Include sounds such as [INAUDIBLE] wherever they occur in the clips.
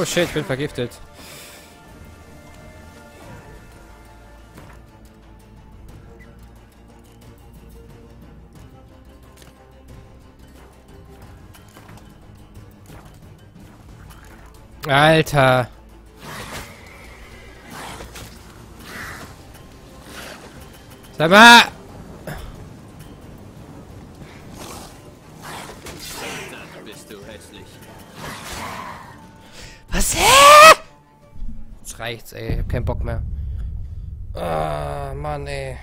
Oh shit, ich bin vergiftet. Alter. Sag mal! Hab keinen Bock mehr. Ah, Mann, ey.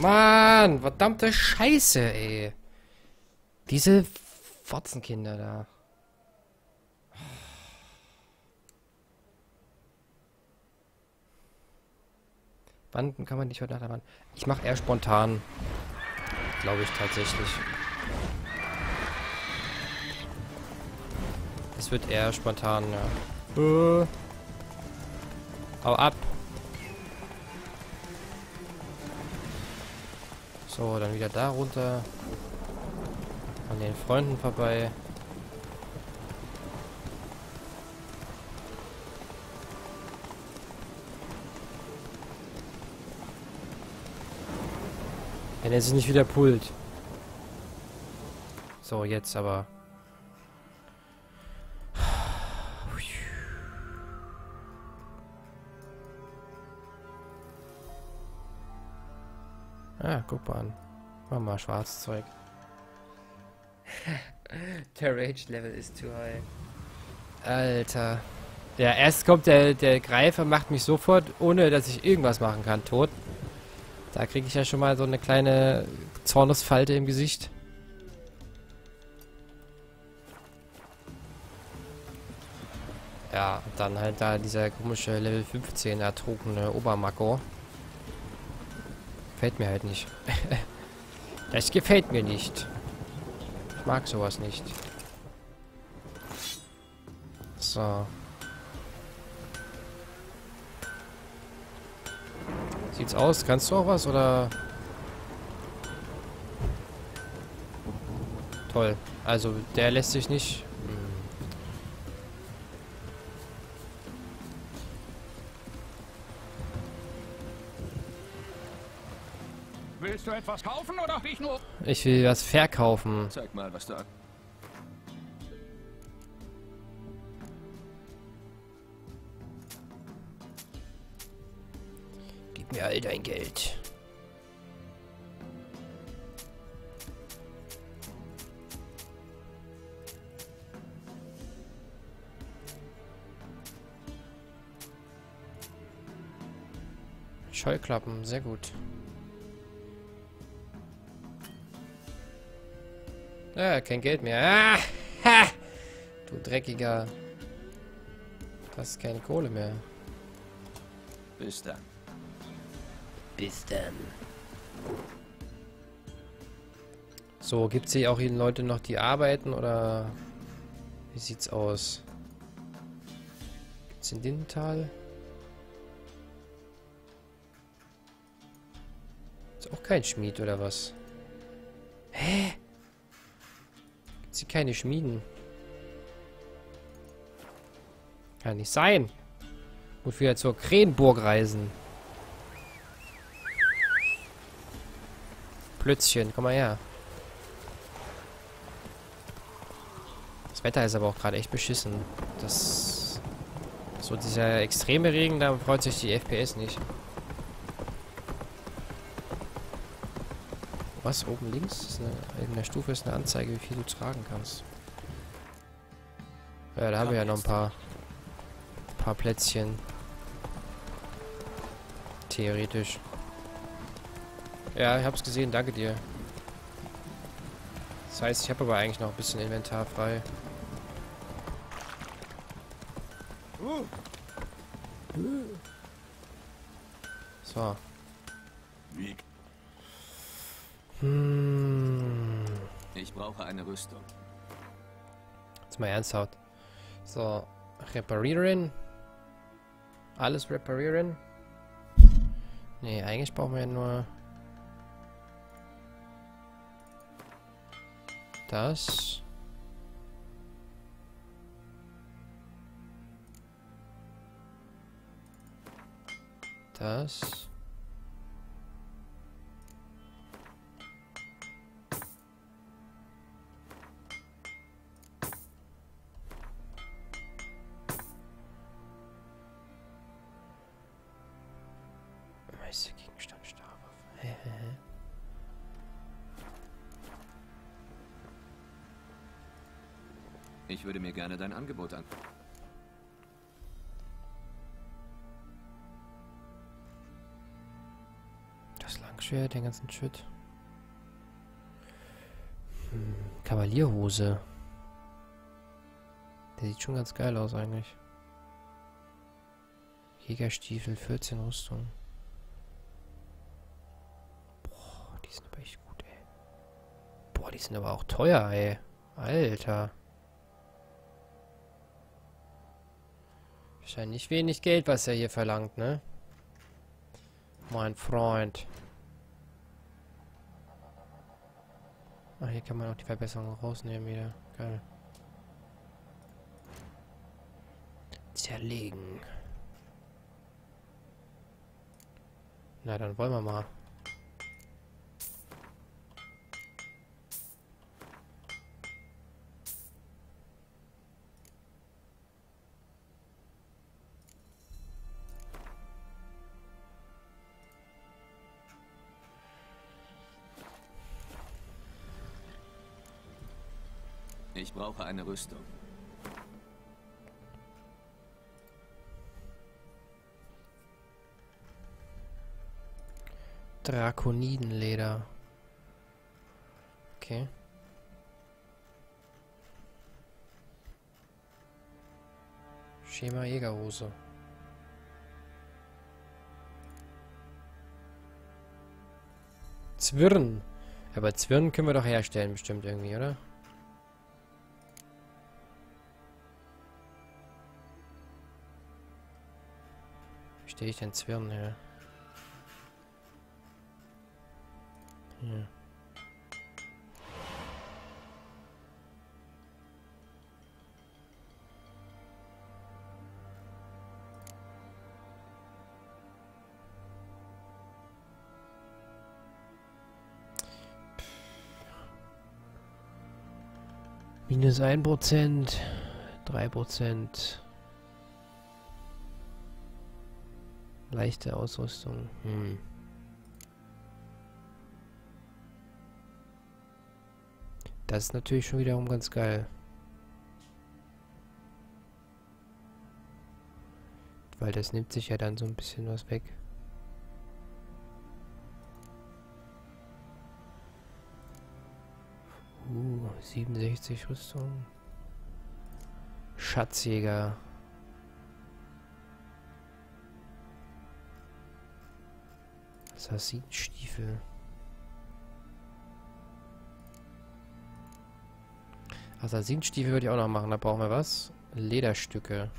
Mann, verdammte Scheiße, ey. Diese Fotzenkinder da. Wann kann man nicht heute Nacht? Ich mache eher spontan. Glaube ich tatsächlich. Es wird eher spontan, ja. Äh. Hau ab. So, dann wieder da runter. An den Freunden vorbei. Wenn er sich nicht wieder pullt. So, jetzt aber. Ah, guck mal an. Mach mal schwarzes Zeug. [LAUGHS] der Rage-Level ist too high. Alter. Ja, erst kommt der, der Greifer, macht mich sofort, ohne dass ich irgendwas machen kann, tot. Da kriege ich ja schon mal so eine kleine Zornesfalte im Gesicht. Ja, und dann halt da dieser komische Level 15 ertrunkene Obermako. Gefällt mir halt nicht. [LAUGHS] das gefällt mir nicht. Ich mag sowas nicht. So. Sieht's aus? Kannst du auch was oder? Toll. Also der lässt sich nicht. Willst du etwas kaufen oder dich nur... Ich will was verkaufen. Zeig mal, was da. Gib mir all dein Geld. Scheuklappen, sehr gut. Ja, kein Geld mehr. Ah, ha! Du dreckiger. Du hast keine Kohle mehr. Bis dann. Bis dann. So, gibt es hier auch hier Leute noch, die arbeiten oder wie sieht's aus? Gibt's in Lindenthal? Ist auch kein Schmied oder was? Hä? Hier keine Schmieden? Kann nicht sein. Muss wieder zur Krähenburg reisen. Plötzchen, komm mal her. Das Wetter ist aber auch gerade echt beschissen. Das. So dieser extreme Regen, da freut sich die FPS nicht. Was? Oben links? Eine, in der Stufe ist eine Anzeige, wie viel du tragen kannst. Ja, da haben wir ja noch ein paar, paar Plätzchen. Theoretisch. Ja, ich hab's gesehen, danke dir. Das heißt, ich habe aber eigentlich noch ein bisschen Inventar frei. So. Wie? Hm. Ich brauche eine Rüstung. Jetzt mal ernsthaft. So, reparieren. Alles reparieren. Nee, eigentlich brauchen wir nur... Das. Das. Ich würde mir gerne dein Angebot an. Das Langschwert, den ganzen Shit. Hm, Kavalierhose. Der sieht schon ganz geil aus eigentlich. Jägerstiefel, 14 Rüstung. Boah, die sind aber echt gut, ey. Boah, die sind aber auch teuer, ey. Alter. Wahrscheinlich wenig Geld, was er hier verlangt, ne? Mein Freund. Ah, hier kann man auch die Verbesserung rausnehmen wieder. Geil. Zerlegen. Na, dann wollen wir mal. Brauche eine Rüstung. Drakonidenleder. Okay. Schema Jägerhose. Zwirn. Aber Zwirn können wir doch herstellen bestimmt irgendwie, oder? Wie stehe ich denn Zwirn her? Hier. Minus 1%, 3%. Leichte Ausrüstung. Hm. Das ist natürlich schon wiederum ganz geil. Weil das nimmt sich ja dann so ein bisschen was weg. Uh, 67 Rüstung. Schatzjäger. Assassinenstiefel. Assassinenstiefel würde ich auch noch machen. Da brauchen wir was? Lederstücke.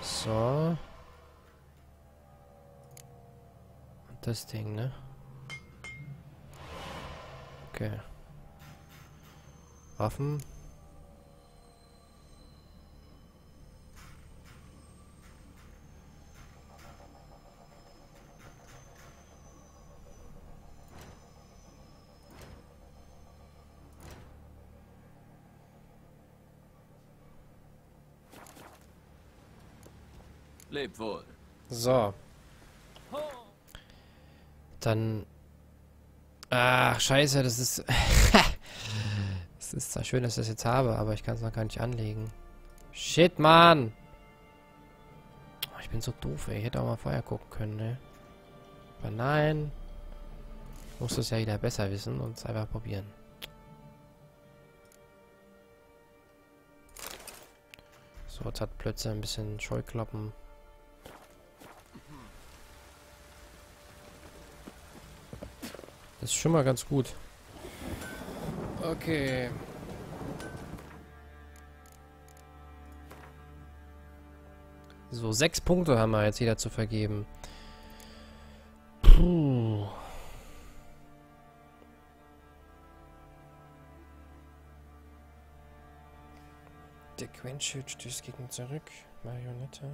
So. Und das Ding, ne? Okay. Waffen. Leb wohl. So. Dann. Ach, scheiße, das ist. Es ist zwar schön, dass ich das jetzt habe, aber ich kann es noch gar nicht anlegen. Shit, Mann! Oh, ich bin so doof, ey. Ich hätte auch mal vorher gucken können, ne? Aber nein. Ich muss das ja wieder besser wissen und es einfach probieren. So, jetzt hat plötzlich ein bisschen Scheuklappen. Das ist schon mal ganz gut. Okay. So, sechs Punkte haben wir jetzt wieder zu vergeben. Puh. Der Quenchitsch, das ging zurück. Marionette.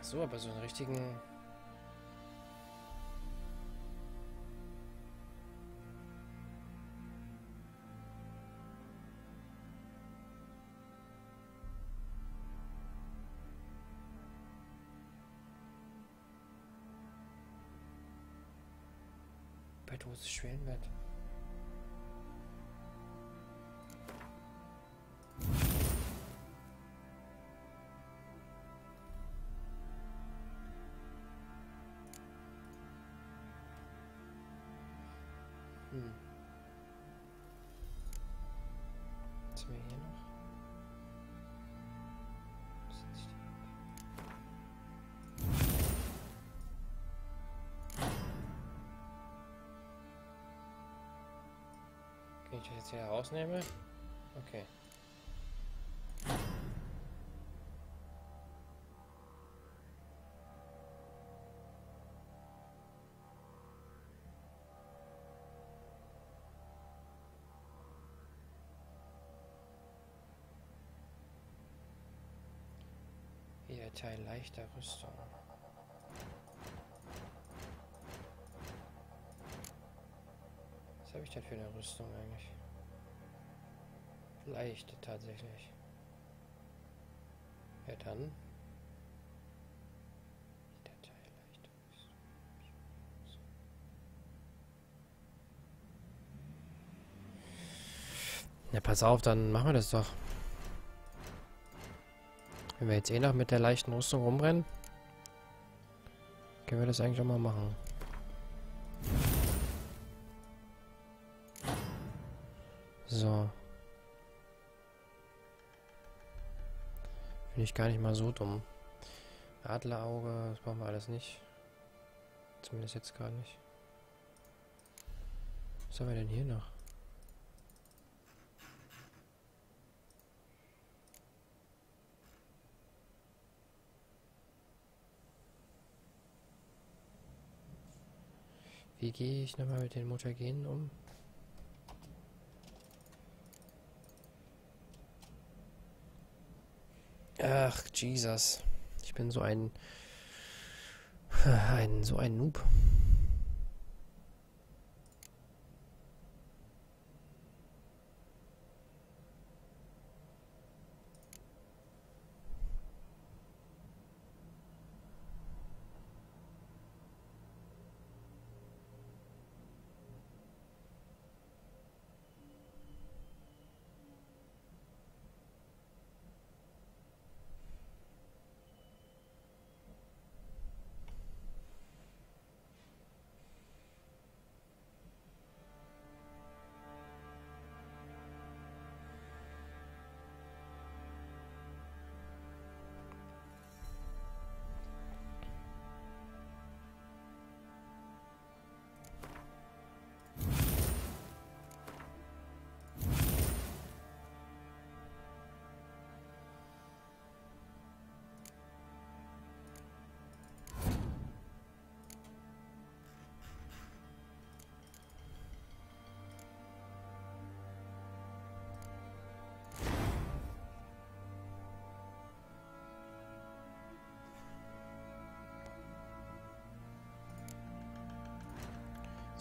Ach so, aber so einen richtigen Was haben wir hier noch? Okay, ich jetzt hier rausnehme. Okay. Hier Teil leichter Rüstung. Was habe ich denn für eine Rüstung eigentlich? Leichte tatsächlich. Ja dann. Der Teil leichter Rüstung. Ja, pass auf, dann machen wir das doch. Wenn wir jetzt eh noch mit der leichten Rüstung rumrennen, können wir das eigentlich auch mal machen. So. Finde ich gar nicht mal so dumm. Adlerauge, das brauchen wir alles nicht. Zumindest jetzt gar nicht. Was haben wir denn hier noch? Wie gehe ich nochmal mit den Mutagenen um? Ach, Jesus. Ich bin so ein... ein so ein Noob.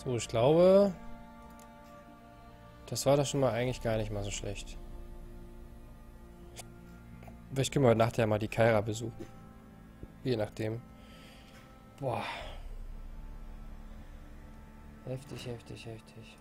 So, ich glaube, das war doch schon mal eigentlich gar nicht mal so schlecht. Vielleicht können wir ja mal die Kaira besuchen. Je nachdem. Boah. Heftig, heftig, heftig.